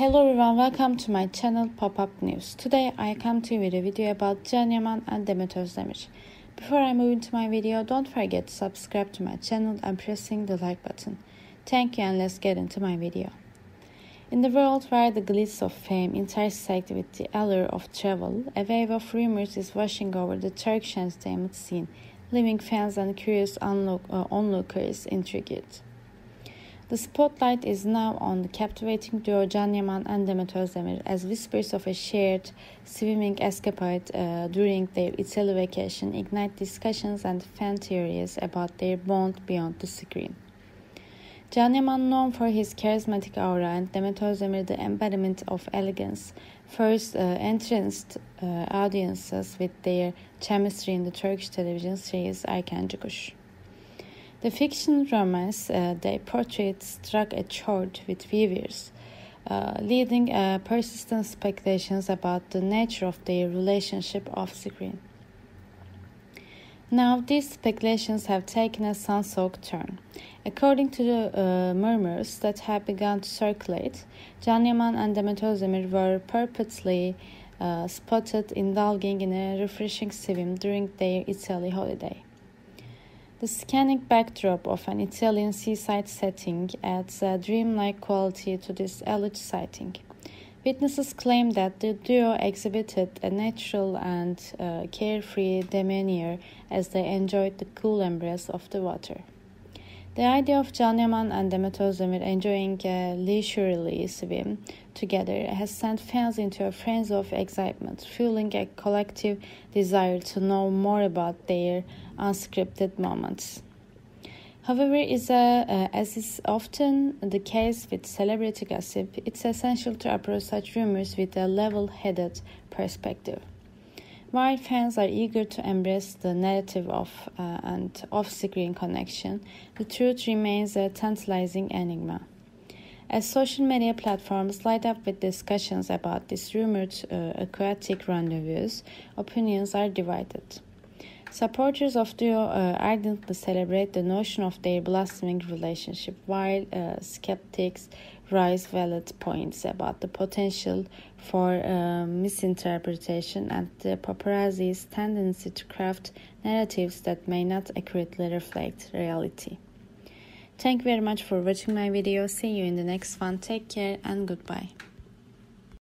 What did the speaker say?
Hello everyone, welcome to my channel Pop-Up News. Today I come to you with a video about Can Yaman and Demet Özdemir. Before I move into my video, don't forget to subscribe to my channel and pressing the like button. Thank you and let's get into my video. In the world where the glitz of fame intersect with the allure of travel, a wave of rumors is washing over the Turkish entertainment scene, leaving fans and curious uh, onlookers intrigued. The spotlight is now on the captivating duo Can Yaman and Demet Özdemir as whispers of a shared swimming escapade uh, during their Italy vacation ignite discussions and fan theories about their bond beyond the screen. Can Yaman, known for his charismatic aura, and Demet Özdemir, the embodiment of elegance, first uh, entranced uh, audiences with their chemistry in the Turkish television series Erkenci Kuş. The fiction romance uh, they portrayed struck a chord with viewers, uh, leading uh, persistent speculations about the nature of their relationship off screen. Now, these speculations have taken a sun-soaked turn. According to the uh, murmurs that have begun to circulate, Can Yaman and Demet Özdemir were purposely uh, spotted indulging in a refreshing swim during their Italy holiday. The scenic backdrop of an Italian seaside setting adds a dreamlike quality to this alleged sighting. Witnesses claim that the duo exhibited a natural and uh, carefree demeanor as they enjoyed the cool embrace of the water. The idea of Can Yaman and Demet Özdemir enjoying a leisurely swim together has sent fans into a frenzy of excitement, fueling a collective desire to know more about their unscripted moments. However, is a, uh, as is often the case with celebrity gossip, it's essential to approach such rumors with a level headed perspective. While fans are eager to embrace the narrative of uh, and off-screen connection, the truth remains a tantalizing enigma. As social media platforms light up with discussions about these rumored uh, aquatic rendezvous, opinions are divided. Supporters of duo uh, ardently celebrate the notion of their blossoming relationship, while uh, skeptics raise valid points about the potential for uh, misinterpretation and the paparazzi's tendency to craft narratives that may not accurately reflect reality. Thank you very much for watching my video. See you in the next one. Take care and goodbye.